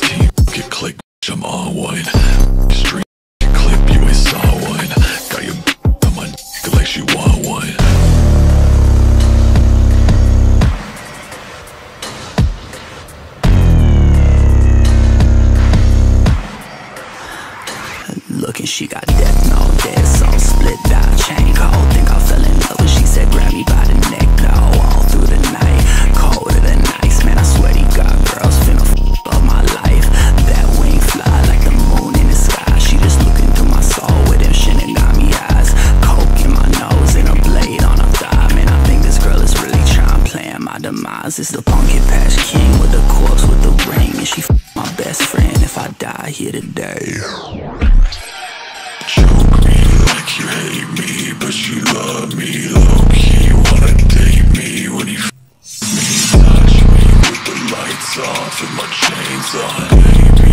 Team, get click, I'm on wine. Street, clip, you saw Got on my like she want Looking, she got death, no so split that chain. Cold. Think I'll Nas is the punk and patch king with a corpse with a ring. And she f my best friend if I die here today. Choke me like you hate me, but you love me low key. Wanna date me when you me, touch me with the lights off and my chains on. Baby.